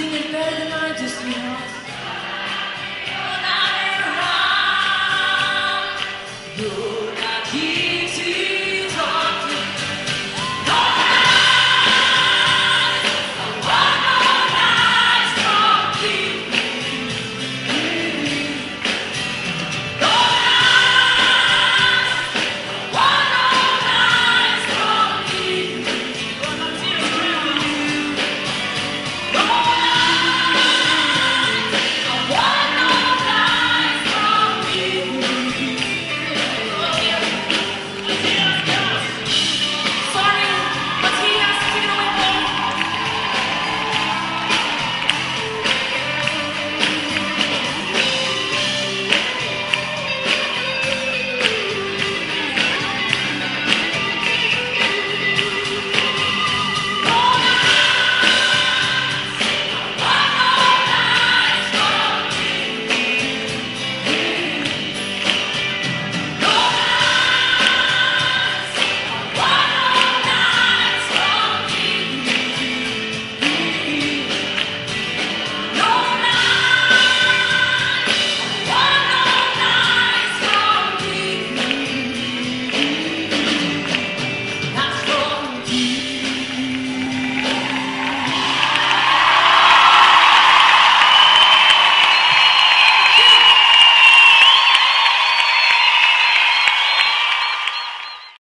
singing better than I. You're not. You're